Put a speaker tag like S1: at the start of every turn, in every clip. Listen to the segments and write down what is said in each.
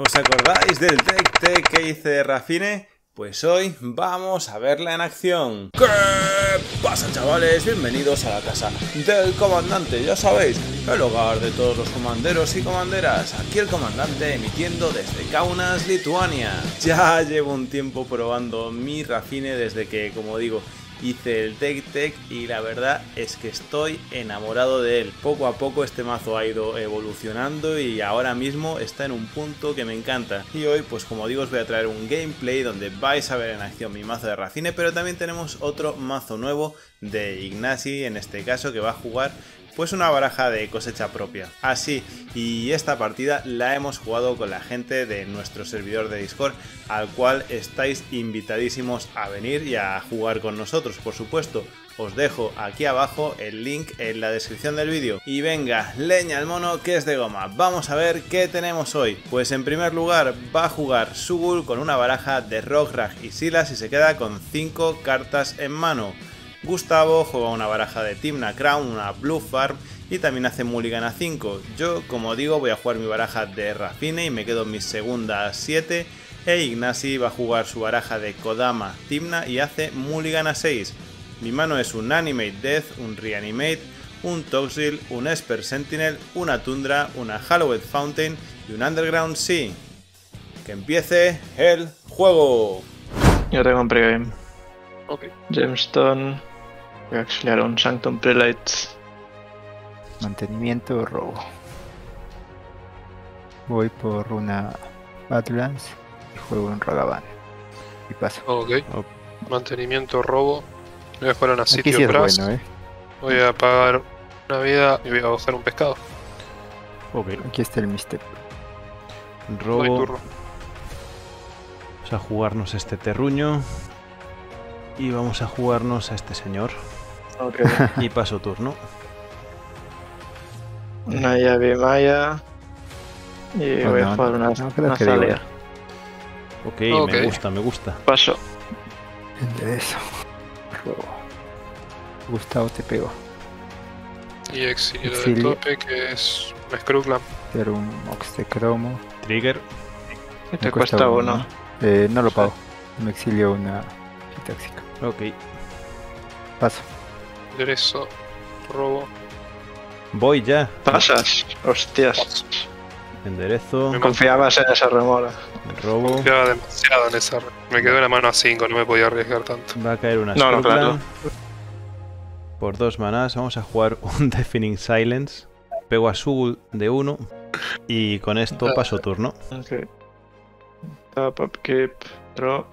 S1: ¿Os acordáis del Tech Tech que hice Rafine? Pues hoy vamos a verla en acción. ¿Qué pasa chavales? Bienvenidos a la casa del comandante, ya sabéis, el hogar de todos los comanderos y comanderas. Aquí el comandante emitiendo desde Kaunas, Lituania. Ya llevo un tiempo probando mi Rafine desde que, como digo, hice el Tech Tech y la verdad es que estoy enamorado de él. Poco a poco este mazo ha ido evolucionando y ahora mismo está en un punto que me encanta. Y hoy pues como digo os voy a traer un gameplay donde vais a ver en acción mi mazo de Racine, pero también tenemos otro mazo nuevo de Ignasi en este caso que va a jugar pues una baraja de cosecha propia. Así, y esta partida la hemos jugado con la gente de nuestro servidor de Discord, al cual estáis invitadísimos a venir y a jugar con nosotros, por supuesto. Os dejo aquí abajo el link en la descripción del vídeo. Y venga, leña al mono que es de goma. Vamos a ver qué tenemos hoy. Pues en primer lugar va a jugar Sugul con una baraja de Rograg y Silas y se queda con 5 cartas en mano. Gustavo juega una baraja de Timna Crown, una Blue Farm y también hace Mulligan a 5. Yo, como digo, voy a jugar mi baraja de Rafine y me quedo en mis segundas 7. E Ignasi va a jugar su baraja de Kodama Timna y hace Mulligan a 6. Mi mano es un Animate Death, un Reanimate, un Toxil, un Esper Sentinel, una Tundra, una Hallowed Fountain y un Underground Sea. Que empiece el juego.
S2: Yo tengo un pregame.
S3: Ok.
S2: Gemstone. Voy a exiliar un Sanctum Prelate.
S4: Mantenimiento, robo. Voy por una Badlands y juego un Ragavan. Y paso.
S3: Ok. Mantenimiento, robo. Voy a jugar una
S4: Aquí
S3: sitio
S4: sí es
S3: Brass.
S4: bueno, eh.
S3: Voy a pagar una vida y voy a buscar un pescado.
S1: Ok,
S4: Aquí está el Mister.
S1: Robo. Vamos a jugarnos este terruño. Y vamos a jugarnos a este señor. Y paso turno.
S2: una llave Maya. Y
S4: Oh,
S2: voy
S4: no,
S2: a jugar una,
S4: no diga.
S2: Zalia.
S1: Ok, me gusta, me gusta.
S2: Paso.
S4: Enderezo. Gustavo te pego.
S3: Y exilio de
S4: Exilio.
S3: tope, que es un Scruglam.
S4: Quiero un Mox de cromo.
S1: Trigger.
S2: Te
S4: Me
S2: cuesta uno.
S4: Eh, no lo pago. Me exilio una tóxica.
S1: Ok.
S4: Paso.
S3: Enderezo. Robo.
S1: Voy ya.
S2: Pasas. Hostias.
S1: Enderezo.
S3: Me
S2: Confiabas en esa remora.
S1: Robo.
S3: Confiaba demasiado en esa. Me quedó una mano a 5, no me podía arriesgar tanto.
S1: Va a caer una
S2: No, no, claro.
S1: Por dos manás vamos a jugar un Deafening Silence. Pego a Sugul de 1. Y con esto paso turno.
S2: Ok. Top, up, keep, draw.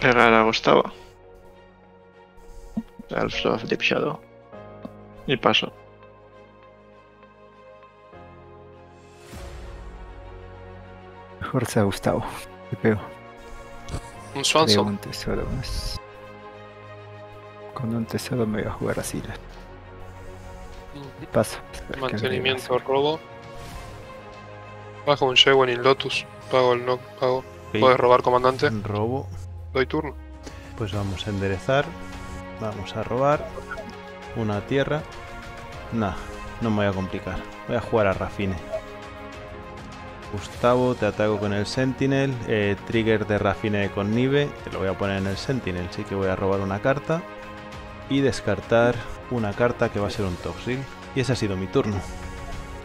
S2: Pegar a Gustavo. Elf of Deep Shadow. Y paso.
S4: Mejor sea Gustavo. Te pego.
S3: Un Swanson.
S4: un tesoro más. Con un tesoro me voy a jugar así. Paso.
S3: Mantenimiento, robo. Bajo un Shewan y Lotus. Pago el no. Pago. Puedes robar, comandante.
S1: Robo.
S3: Doy turno.
S1: Pues vamos a enderezar. Vamos a robar. Una tierra. Nah, no me voy a complicar. Voy a jugar a Rafine. Gustavo, te ataco con el Sentinel. eh, trigger de Rafine con Nive. Te lo voy a poner en el Sentinel. Sí que voy a robar una carta. Y descartar una carta que va a ser un Toxil. Y ese ha sido mi turno.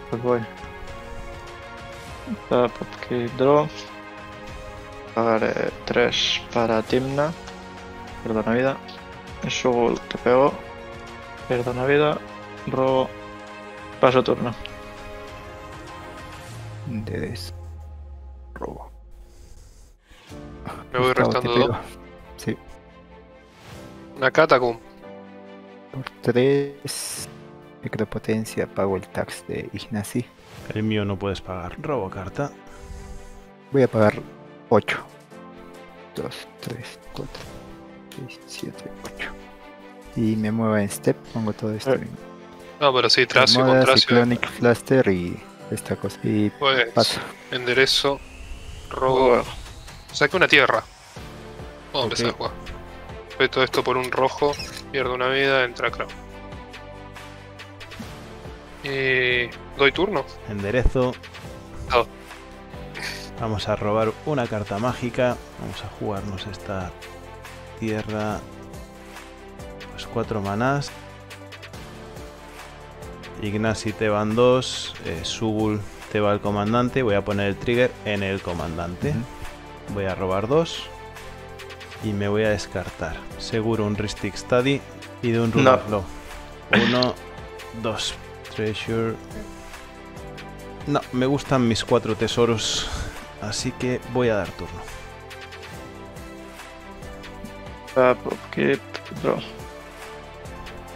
S2: Pues voy. Keep, draw. Pagaré 3 para Timna. Perdona vida. Sugul te pego. Perdona vida. Robo. Paso turno.
S4: Enderezo. Robo.
S3: Me voy
S4: Gustavo,
S3: restando dos.
S4: Sí.
S3: Una Catacomb.
S4: Por 3. Micropotencia. Pago el tax de Ignasi.
S1: El mío no puedes pagar. Robo carta.
S4: Voy a pagar 8. 2, 3, 4, 6, 7, 8. Y me muevo en step, pongo todo esto
S2: Eh,
S4: en
S3: No, pero sí, Tracio con Tracio.
S4: Cyclonic Flaster y esta cosa. Y
S3: Pues
S4: paso.
S3: enderezo. Robo. Saqué una tierra. Vamos a empezar a jugar. Ve todo esto por un rojo. Pierdo una vida, entra Crown. Y. Doy turno.
S1: Enderezo. Vamos a robar una carta mágica. Vamos a jugarnos esta tierra. Pues cuatro manás. Ignasi te van dos. Eh, Sugul te va el comandante. Voy a poner el trigger en el comandante. Voy a robar dos. Y me voy a descartar. Seguro un Ristic Study y de un
S2: No.
S1: Ruler Law. Uno, dos. Treasure. No, me gustan mis cuatro tesoros. Así que voy a dar turno.
S2: Tap,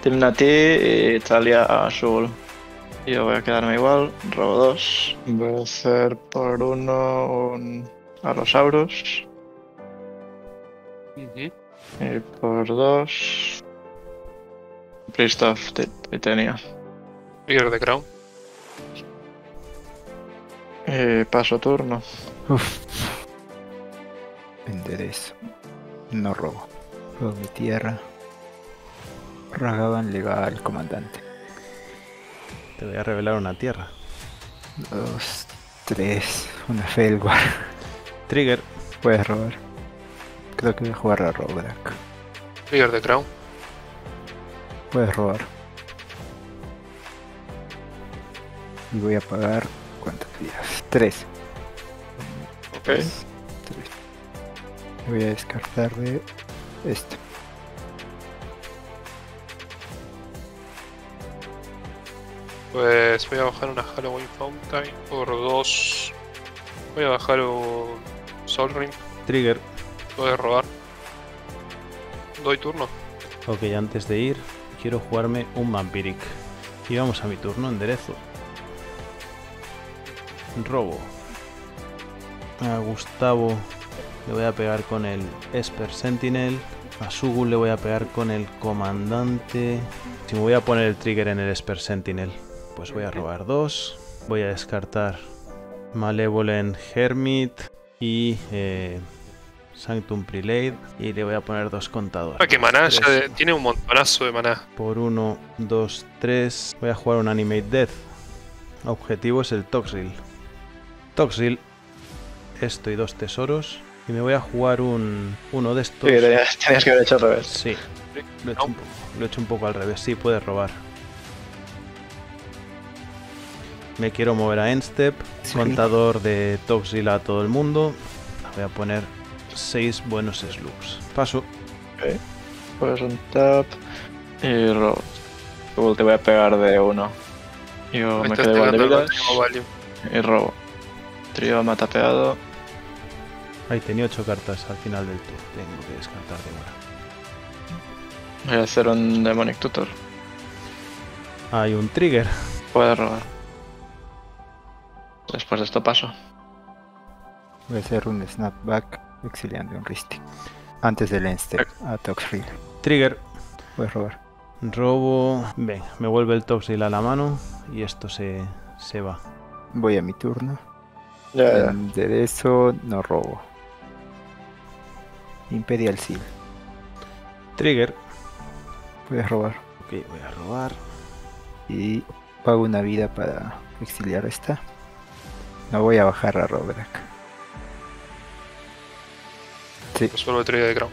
S2: draw. Timnati y Italia azul. Yo voy a quedarme igual, robo dos. Voy a hacer por uno un Allosaurus.
S3: Ujú.
S2: Y por dos. Priest of Tit- Titania.
S3: Trigger de Crown.
S2: Y paso turno.
S4: Uf. Enderezo. No robo. Robo mi tierra. Ragavan le va al comandante.
S1: Te voy a revelar una tierra.
S4: Dos, tres, una Felwar.
S1: Trigger.
S4: Puedes robar. Creo que voy a jugar a Robrak.
S3: Trigger de Crown.
S4: Puedes robar. Y voy a pagar. ¿Cuántas vidas? Tres.
S2: Ok.
S4: Tres. Voy a descartar de esto.
S3: Pues voy a bajar una Halloween Fountain por dos. Voy a bajar un Soul Ring.
S1: Trigger.
S3: Voy a robar. Doy turno.
S1: Ok, antes de ir, quiero jugarme un Vampiric. Y vamos a mi turno, enderezo. Robo. A Gustavo le voy a pegar con el Esper Sentinel. A Sugul le voy a pegar con el Comandante. Si me voy a poner el trigger en el Esper Sentinel, pues voy a robar dos. Voy a descartar Malevolent Hermit y eh, Sanctum Prelate. Y le voy a poner dos contadores.
S3: Ah, que maná ya
S1: Tres.
S3: tiene un montonazo de maná.
S1: Por 1, 2, 3. Voy a jugar un Animate Death. Objetivo es el Toxrill. Toxrill. Esto y dos tesoros. Y me voy a jugar un uno de estos.
S2: Sí, tenías, tenías que haber hecho al revés.
S1: Sí, lo he, hecho un, po- lo he hecho un poco al revés. Sí, puedes robar. Me quiero mover a Endstep.
S4: Sí.
S1: Contador de Toxrill a todo el mundo. Voy a poner 6 buenos slugs. Paso.
S2: Pues un tap y robo. Te voy a pegar de uno. Yo
S3: Me
S2: me quedo igual de
S3: value.
S2: y robo. Trío me ha tapeado.
S1: Ahí tenía 8 cartas al final del tour. Tengo que descartar de una.
S2: Voy a hacer un Demonic Tutor.
S1: Hay un trigger.
S2: Puedes robar. Después de esto paso.
S4: Voy a hacer un snapback exiliando un Ristic. Antes del end step a Toxrill.
S1: Trigger.
S4: Puedes robar.
S1: Robo. Ven, me vuelve el Toxil a la mano y esto se, se va.
S4: Voy a mi turno.
S2: Ya,
S4: Enderezo, no robo. Imperial Seal.
S1: Trigger.
S4: Puedes robar.
S1: Ok, voy a robar.
S4: Y pago una vida para exiliar esta. No voy a bajar a Robrak. Sí,
S3: Resuelvo el trigger de Crown.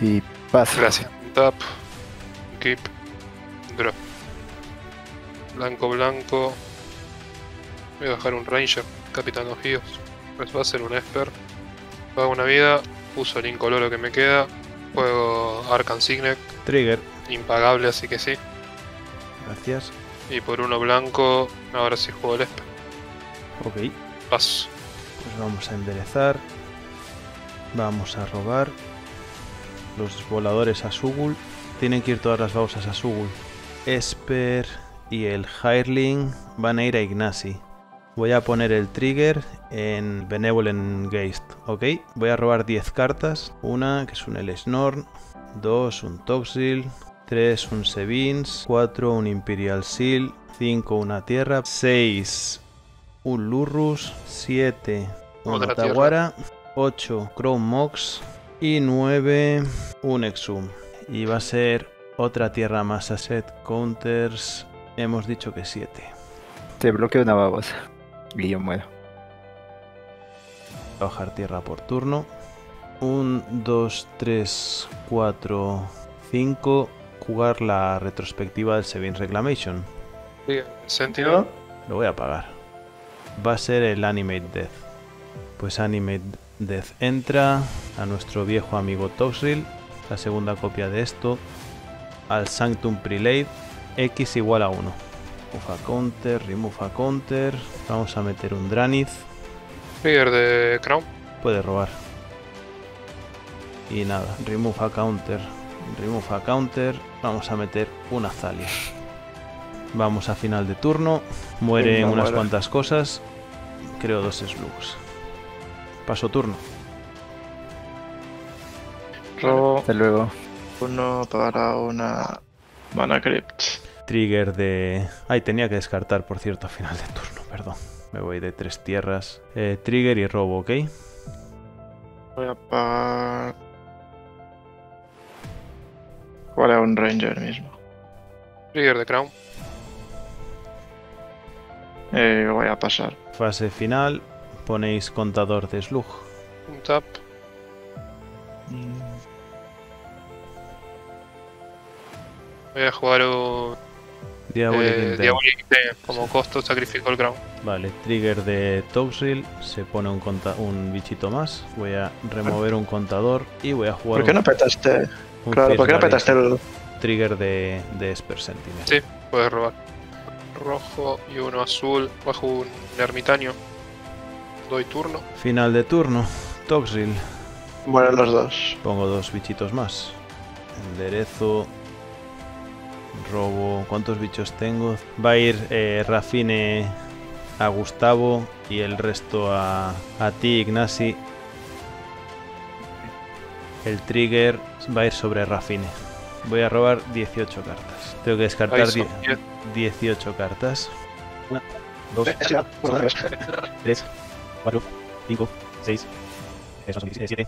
S4: y paso.
S3: Gracias. Tap. Keep. Drop. Blanco, blanco. Voy a bajar un Ranger. Capitán Ojíos. Pues va a ser un Esper. Pago una vida. Uso el incoloro que me queda. Juego Arcan Signet.
S1: Trigger.
S3: Impagable, así que sí.
S1: Gracias.
S3: Y por uno blanco. Ahora sí juego el Esper.
S1: Ok,
S3: Paso.
S1: pues vamos a enderezar. Vamos a robar. Los voladores a Sugul. Tienen que ir todas las bausas a Sugul. Esper y el Hireling van a ir a Ignasi. Voy a poner el trigger en Benevolent Geist, ¿ok? Voy a robar 10 cartas. Una, que es un El Snorn. Dos, un Toxil. 3, un Sevins. 4, un Imperial Seal. 5, una Tierra. 6, un Lurrus. 7, un
S3: Otra
S1: Otaguara. 8, Chrome Mox. Y 9, un Exum. Y va a ser otra tierra más a set counters. Hemos dicho que 7.
S4: Te bloqueo una babosa. Y yo muero.
S1: bajar tierra por turno. 1, 2, 3, 4, 5. Jugar la retrospectiva del Sevin Reclamation.
S3: Trigger Sentinel.
S1: Lo voy a pagar. Va a ser el Animate Death. Pues Animate Death entra a nuestro viejo amigo Toxrill. La segunda copia de esto. Al Sanctum Prelate. X igual a 1. Remove a counter, remove a counter. Vamos a meter un Dranith.
S3: De Crown.
S1: Puede robar. Y nada, remove a counter, remove a counter. Vamos a meter una Zalia. Vamos a final de turno. Mueren unas
S2: muere.
S1: cuantas cosas. Creo dos slugs. Paso turno.
S2: Robo
S4: Hasta luego.
S2: uno para una Mana Crypt.
S1: Trigger de... Ay, tenía que descartar, por cierto, a final de turno, perdón. Me voy de tres tierras. Eh, trigger y robo, ¿ok?
S2: Voy a pagar. ¿Cuál es un Ranger mismo?
S3: Trigger de Crown.
S2: Eh, voy a pasar.
S1: Fase final. Ponéis contador de slug.
S3: Un tap. Voy a jugar un
S1: Diabolic
S3: eh. Diabolic. Como costo sacrifico el Crown.
S1: Vale, trigger de Toxrill, se pone un, conta- un bichito más, voy a remover un contador y voy a jugar
S2: ¿Por qué
S1: un,
S2: no petaste? Claro, ¿por qué no petaste el.?
S1: trigger de, de Esper Sentinel.
S3: Sí. Puedes robar. Rojo y uno azul. Bajo un ermitaño. Doy turno.
S1: Final de turno, Toxrill,
S2: Mueren los dos.
S1: pongo dos bichitos más. Enderezo, robo, ¿cuántos bichos tengo? Va a ir eh, Rafine a Gustavo y el resto a, a ti, Ignasi. El trigger va a ir sobre Rafine. Voy a robar 18 cartas. Tengo que descartar
S3: Ahí son
S1: die- 18 cartas. 1, 2, 3, 4, 5, 6, 7,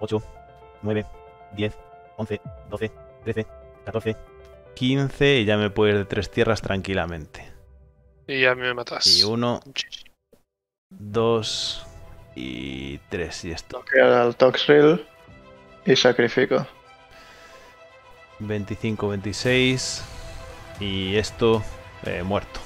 S1: 8, 9, 10, 11, 12, 13, 14, 15 y ya me puedo ir de tres tierras tranquilamente.
S3: Y ya me matas.
S1: Y uno, dos y tres y esto.
S2: Queda el Toxrill y sacrifico.
S1: 25, 26 y esto eh, muerto.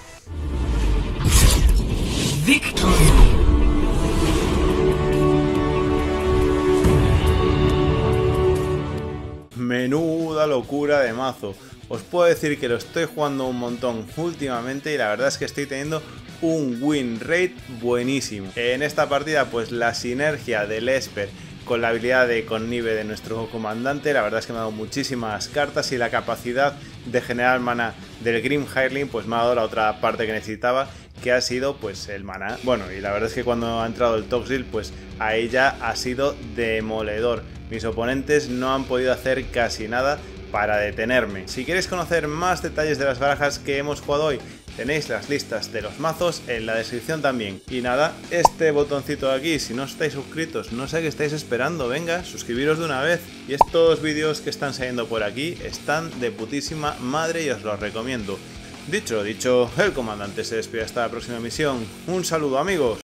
S1: Menuda locura de mazo. Os puedo decir que lo estoy jugando un montón últimamente y la verdad es que estoy teniendo un win rate buenísimo. En esta partida pues la sinergia del Esper con la habilidad de connive de nuestro comandante, la verdad es que me ha dado muchísimas cartas y la capacidad de generar mana del Grim Hireling pues me ha dado la otra parte que necesitaba que ha sido pues el mana. Bueno, y la verdad es que cuando ha entrado el Toxil pues a ella ha sido demoledor. Mis oponentes no han podido hacer casi nada para detenerme. Si queréis conocer más detalles de las barajas que hemos jugado hoy, tenéis las listas de los mazos en la descripción también. Y nada, este botoncito de aquí, si no estáis suscritos, no sé qué estáis esperando, venga, suscribiros de una vez. Y estos vídeos que están saliendo por aquí están de putísima madre y os los recomiendo. Dicho dicho, el comandante se despide hasta la próxima misión. Un saludo amigos.